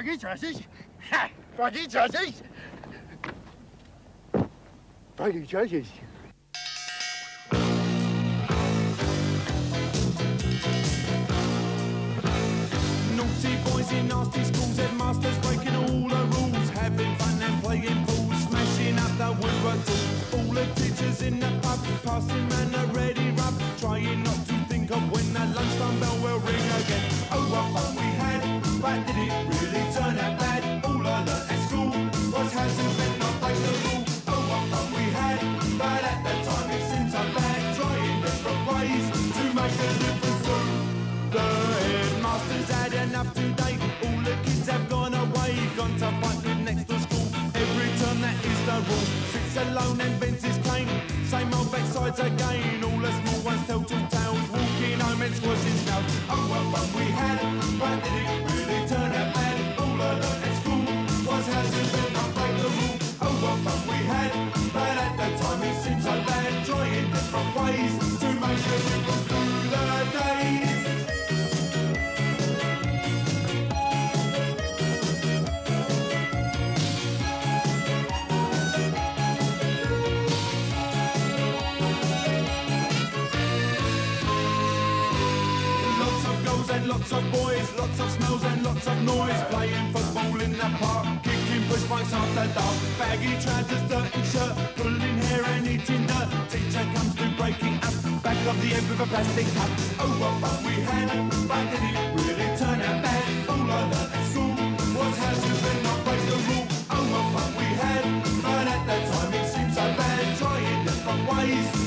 Trousers? Ha! Baggy trousers. Naughty boys in nasty schools, headmasters breaking all the rules, having fun and playing smashing up the woodwork. All the teachers in the pub, passing ready rub, trying not to think of when lunchtime bell will ring again. Oh, what fun we had, but did it really alone and bends his cane. Same old backsides again. All the small ones tell two tales. Walking home and squashing snails. Lots of boys, lots of smells and lots of noise. Playing football in the park, kicking push bikes after dark. Baggy trousers, dirty shirt, pulling hair and eating dirt. Teacher comes to breaking up, back of the end with a plastic cup. Oh, what fun we had, but did it really turn out bad? All I learnt at school was how to bend not break the rule. Oh, what fun we had, but at that time it seemed so bad. Trying different ways